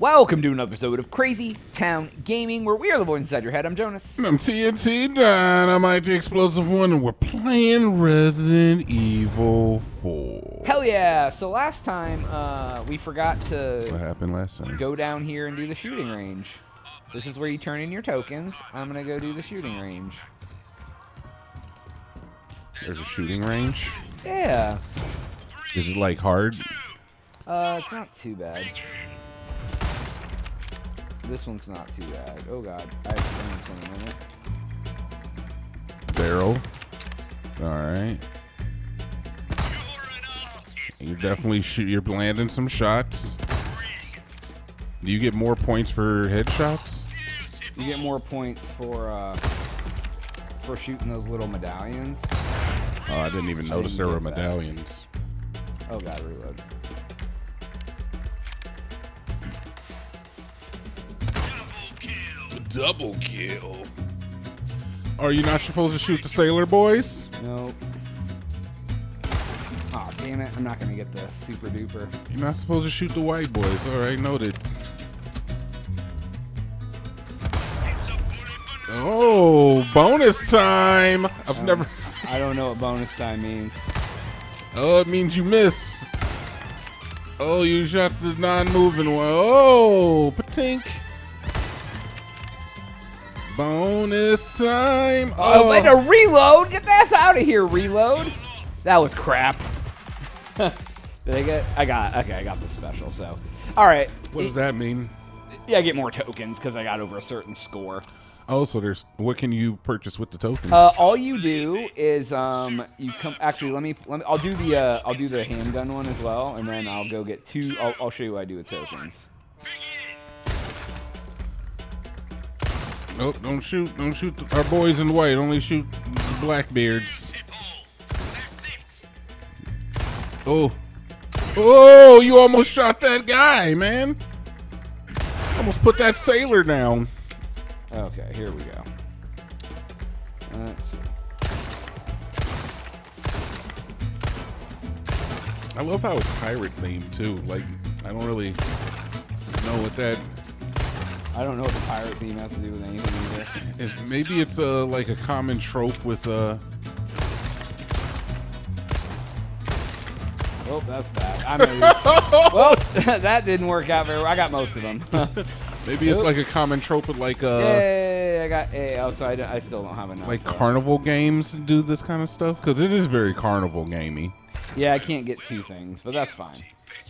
Welcome to another episode of Crazy Town Gaming, where we are the voice inside your head. I'm Jonaas. I'm TNT Dinomight, the explosive one, and we're playing Resident Evil 4. Hell yeah! So last time, uh, we forgot to... What happened last time? go down here and do the shooting range. This is where you turn in your tokens. I'm gonna go do the shooting range. There's a shooting range. Yeah. Is it like hard? Uh, it's not too bad. This one's not too bad. Oh god, I have to in a minute. Barrel. Alright. You're definitely shoot. You're landing some shots. Do you get more points for headshots? You get more points for uh, for shooting those little medallions. Oh, I didn't even I notice didn't there were get that. medallions. Oh god, reload. Double kill. Are you not supposed to shoot the sailor boys? Nope. Aw, damn it. I'm not gonna get the super duper. You're not supposed to shoot the white boys. All right, noted. Bonus time! I've um, never. Seen. I don't know what bonus time means. Oh, it means you miss. Oh, you shot the non-moving one. Oh, patink. Bonus time. Oh, Oh, wait, a reload! Get that out of here, reload! That was crap. Did I get? I got. Okay, I got the special. So, all right. what does that mean? Yeah, I get more tokens because I got over a certain score. Oh, so there's what can you purchase with the tokens? Uh, all you do is um, you come. Actually, let me. Let me. I'll do the. Uh, I'll do the handgun one as well, and then I'll go get two. I'll, I'll show you what I do with tokens. Oh, don't shoot! Don't shoot our boys in white. Only shoot blackbeards. Oh, oh! You almost shot that guy, man. Almost put that sailor down. Okay, here we go. Let's see. I love how it's pirate themed too. Like, I don't really know what that I don't know what the pirate theme has to do with anything either. is. Maybe it's a like a common trope with uh. Oh, that's bad. I'm well, that didn't work out very well. I got most of them. Maybe it's like a common trope with like uh. Yay! I got A. Oh, so I, I still don't have enough. like uh, carnival games do this kind of stuff because it is very carnival gamey. Yeah, I can't get two things, but that's fine.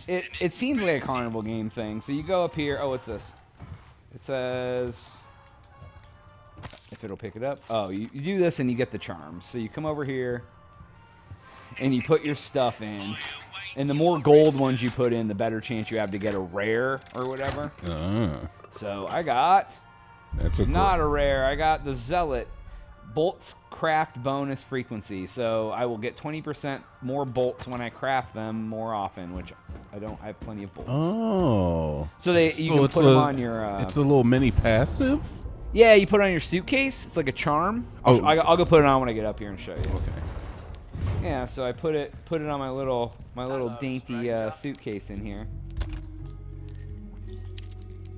It it seems like a carnival game thing. So you go up here. Oh, what's this? It says if it'll pick it up. Oh, you, you do this and you get the charms. So you come over here and you put your stuff in. And the more gold ones you put in, the better chance you have to get a rare or whatever. Uh, So I got that's a not a rare. I got the Zealot bolts craft bonus frequency. So I will get 20% more bolts when I craft them more often, which I don't. I have plenty of bolts. Oh, So they you So can it's put them on your. Uh, it's a little mini passive. yeah, you put it on your suitcase. It's like a charm. I'll, Oh. I, I'll go put it on when I get up here and show you. Okay. Yeah, so I put it put it on my little my little dainty uh, suitcase in here.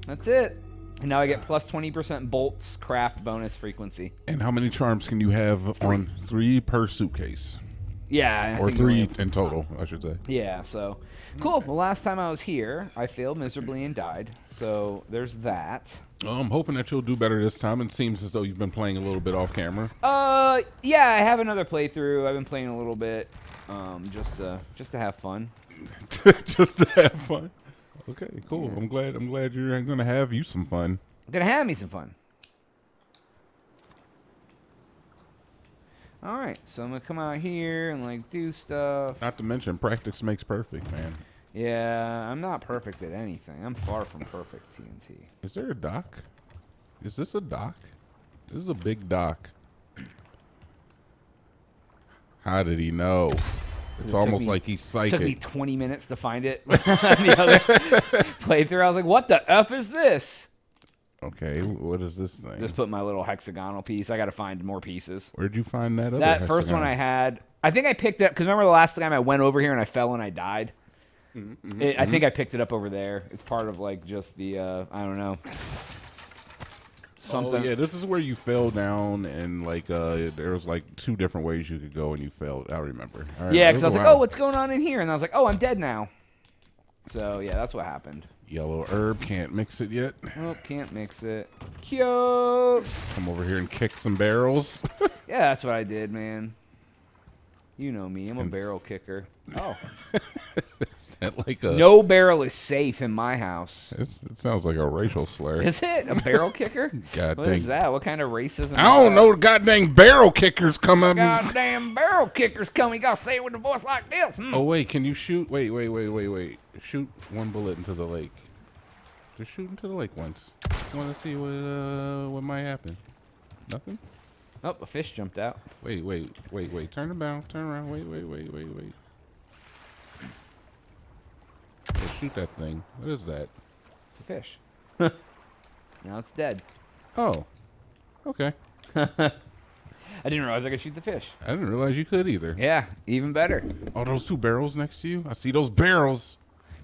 That's it. And now I get plus 20% bolts craft bonus frequency. And how many charms can you have on three per suitcase, Yeah, I or think we only three in total? I should say. Yeah, so cool. Well, last time I was here, I failed miserably and died. So there's that. Well, I'm hoping that you'll do better this time. It seems as though you've been playing a little bit off camera. Uh, yeah, I have another playthrough. I've been playing a little bit, um, just to just to have fun. just to have fun. Okay, cool. I'm glad. I'm glad you're going to have you some fun. I'm gonna have me some fun. All right, so I'm gonna come out here and like do stuff. Not to mention, practice makes perfect, man. Yeah, I'm not perfect at anything. I'm far from perfect, TNT. Is there a dock? Is this a dock? This is a big dock. How did he know? It's took almost me- like he's It took me 20 minutes to find it. on the other playthrough, I was like, "What the f is this?" Okay, what is this thing? Just put my little hexagonal piece. I got to find more pieces. Where'd you find that other That first one? I had, I think I picked it up because remember the last time I went over here and I fell and I died. Mm-hmm, It, I think I picked it up over there. It's part of like just the uh, I don't know something. Oh yeah, this is where you fell down and like uh there was like two different ways you could go and you fell. I remember. Right, Yeah, because I was like, oh, what's going on in here? And I was like, oh, I'm dead now. So yeah, that's what happened. Yellow herb can't mix it yet. Oh, can't mix it. Cute. Come over here and kick some barrels. Yeah, that's what I did, man. You know me. I'm a barrel kicker. Oh, that like a no barrel is safe in my house. It sounds like a racial slur. Is it a barrel kicker? God What is dang. that? What kind of racism? I don't is know. Goddamn barrel kickers come up. Goddamn barrel kickers come. You gotta say it with a voice like this. Hmm. Oh wait, can you shoot? Wait, wait, wait, wait, wait. Shoot one bullet into the lake. Just shoot into the lake once. I want to see what uh what might happen. Nothing. Oh, a fish jumped out. Wait, wait, wait, wait. Turn about. Turn around. Wait, wait, wait, wait, wait. Oh, shoot that thing. What is that? It's a fish. now it's dead. Oh. Okay. I didn't realize I could shoot the fish. I didn't realize you could either. Yeah, even better. Oh, those two barrels next to you. I see those barrels.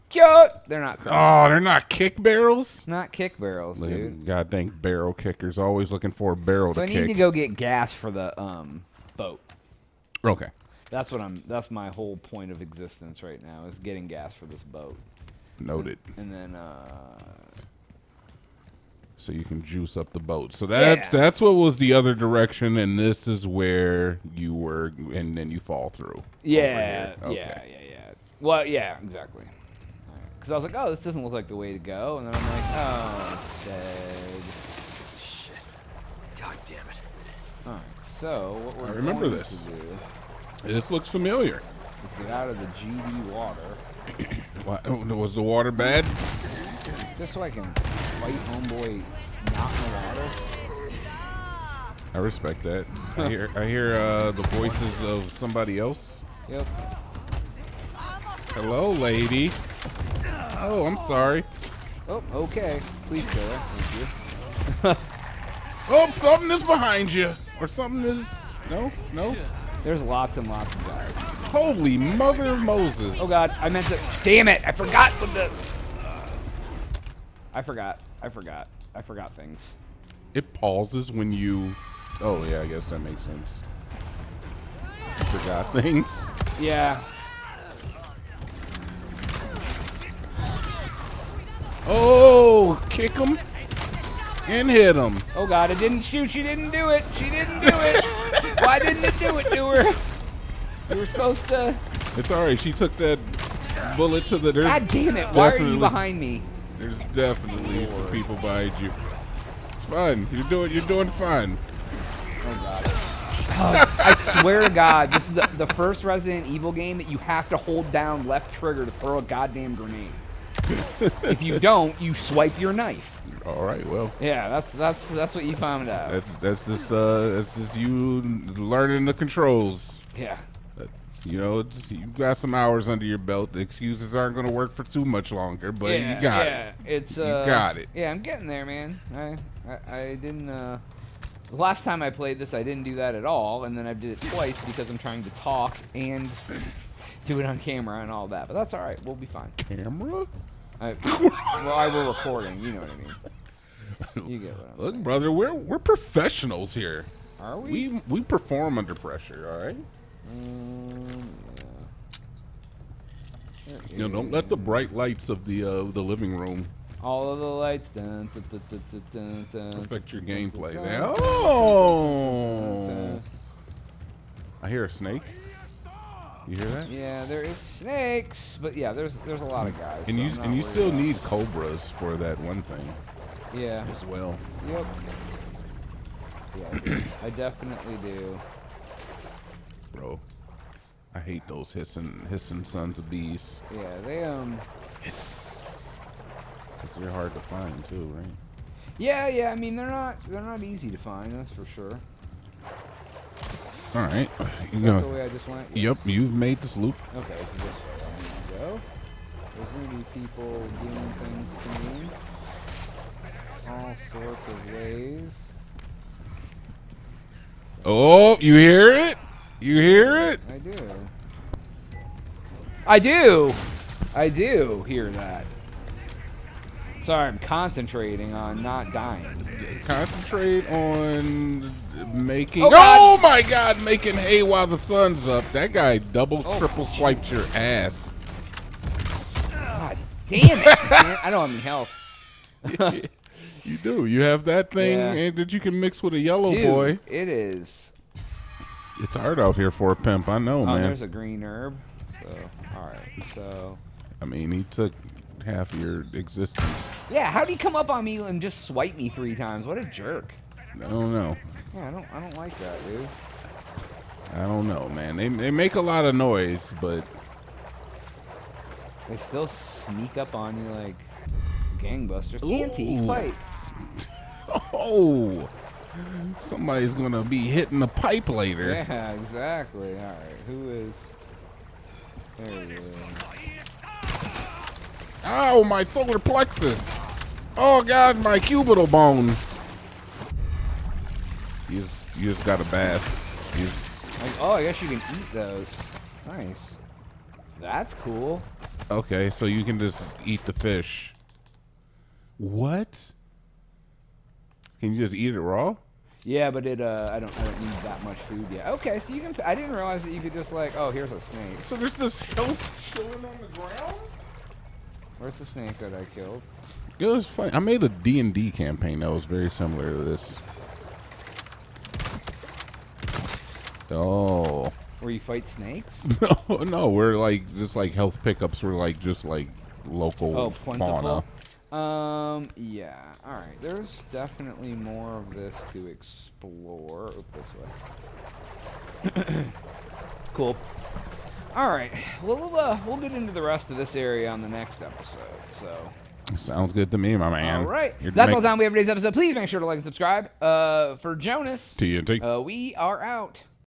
Cute. They're not. Oh, they're not kick barrels. Not kick barrels, Look dude. God dang barrel kickers. Always looking for a barrel So to I kick. need to go get gas for the um boat. Okay. That's what I'm. That's my whole point of existence right now is getting gas for this boat, Noted. and then uh, So you can juice up the boat. So that's Yeah. that's what was the other direction, and this is where you were, and then you fall through. yeah, over here. yeah, yeah, yeah. Well, yeah, exactly. Because I was like, oh, this doesn't look like the way to go, and then I'm like, oh, dead. Shit. God damn it. All right, so what we're I remember going this. to do This looks familiar. Let's get out of the GD water, Oh, was the water bad? just so I can fight homeboy not in the water. I respect that. I hear I hear uh, the voices of somebody else. Yep. Hello, lady. Oh, I'm sorry. Oh, okay. Please kill her. Thank you. Oh, something is behind you, or something is no, no. There's lots and lots of guys. Holy mother of Moses! Oh god, I meant to. Damn it! I forgot what the. I forgot. I forgot. I forgot things. It pauses when you. Oh yeah, I guess that makes sense. You forgot things. Yeah. Oh, kick him and hit him. Oh god, it didn't shoot. She didn't do it. She didn't do it. Why didn't it do it to her? You were supposed to. It's all right. She took that bullet to the. God damn it! Why are you behind me? There's definitely some people behind you. It's fine. You're doing. You're doing fine. Oh, I swear to God, this is the, the first Resident Evil game that you have to hold down left trigger to throw a goddamn grenade. if you don't, you swipe your knife. All right. Well, Yeah, that's that's that's what you found out. that's that's just uh that's just you learning the controls. Yeah. You know, it's, you've got some hours under your belt. The excuses aren't going to work for too much longer, but yeah, you got yeah. it. It's You uh, got it. Yeah, I'm getting there, man. I I, I didn't. Uh, last time I played this, I didn't do that at all, and then I did it twice because I'm trying to talk and do it on camera and all that. But that's all right. We'll be fine. Camera? I, well, I were recording. You know what I mean. You get what I'm Look, saying. brother, we're we're professionals here. Are we? We we perform under pressure, all right? Um, yeah. You know, don't let the bright lights of the uh, the living room All of the lights. Dun, dun, dun, dun, dun, affect your gameplay. dun, There. dun, Oh. I hear a snake. You hear that? Yeah, there is snakes, but yeah, there's there's a lot of guys. And so you and you still need cobras for that one thing Yeah. as well. Yep. Yeah, I, definitely do. bro. I hate those hissing hissing sons of bees. Yeah, they um. Cause they're hard to find too, right? Yeah, yeah. I mean, they're not they're not easy to find. That's for sure. All right, you Is that the go. way I just went. Yep, you've made this loop. Okay, so this way I'm gonna go. There's gonna be people doing things to me. all sorts of ways. Oh, you hear it? You hear it? I do. I do. I do hear that. Sorry, I'm concentrating on not dying. Concentrate on making. Oh, Oh, God. my God! Making hay while the sun's up. That guy double, Oh. triple swiped your ass. God damn it! I don't have any health. You do. You have that thing Yeah. and that you can mix with a yellow Dude, boy. it is. It's hard out here for a pimp. I know, Oh, man. there's a green herb. So, all right. So, I mean, he took half your existence. yeah. How would he come up on me and just swipe me three times? What a jerk. I don't know. Yeah, I don't. I don't like that, dude. I don't know, man. They they make a lot of noise, but They still sneak up on you like gangbusters. Ooh. Antique fight. oh, somebody's gonna be hitting the pipe later. Yeah, exactly. All right. Who is? There he is. Ow, my solar plexus. Oh God, my cubital bone. You just, you just got a bath. Just- Like, oh, I guess you can eat those. Nice. That's cool. okay, so you can just eat the fish. What? Can you just eat it raw? Yeah, but it. Uh, I don't. I don't need that much food yet. Okay, so you can. I didn't realize that you could just like. Oh, here's a snake. So there's this health chilling on the ground. Where's the snake that I killed? It was funny. I made a D&D campaign that was very similar to this. Oh. Where you fight snakes? No, no, we're like just like health pickups were like just like local Oh, fauna. Um, yeah. All right. There's definitely more of this to explore. Oop, this way. cool. All right. Well, we'll uh, we'll get into the rest of this area on the next episode. So. Sounds good to me, my man. All right. You're That's all the time we have for today's episode. Please make sure to like and subscribe. Uh, for Jonaas, TNT. uh, we are out.